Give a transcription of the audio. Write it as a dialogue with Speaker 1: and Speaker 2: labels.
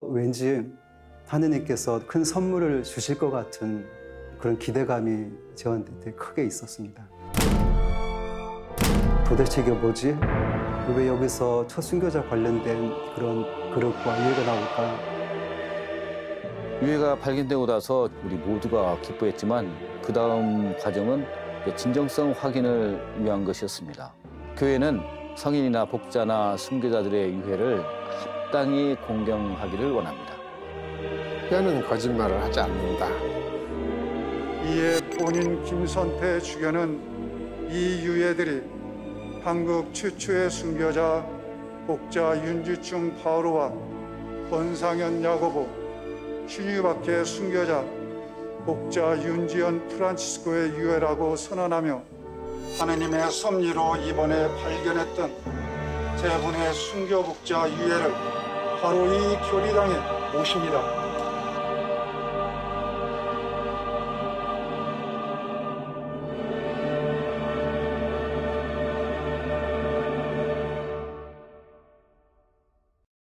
Speaker 1: 왠지 하느님께서 큰 선물을 주실 것 같은 그런 기대감이 저한테 크게 있었습니다. 도대체 이게 뭐지? 왜 여기서 첫 순교자 관련된 그런 그릇과 유해가 나올까?
Speaker 2: 유해가 발견되고 나서 우리 모두가 기뻐했지만 그 다음 과정은 진정성 확인을 위한 것이었습니다. 교회는 성인이나 복자나 순교자들의 유해를 합당히 공경하기를 원합니다.
Speaker 3: 뼈는 거짓말을 하지 않는다.
Speaker 4: 이에 본인 김선태 주교는 이 유해들이 한국 최초의 순교자 복자 윤주충 파우로와 권상현 야고보 신유박해 순교자 복자 윤지연 프란치스코의 유해라고 선언하며 하느님의 섭리로 이번에 발견했던 세 분의 순교 복자 유해를 바로 이 교리당에 모십니다.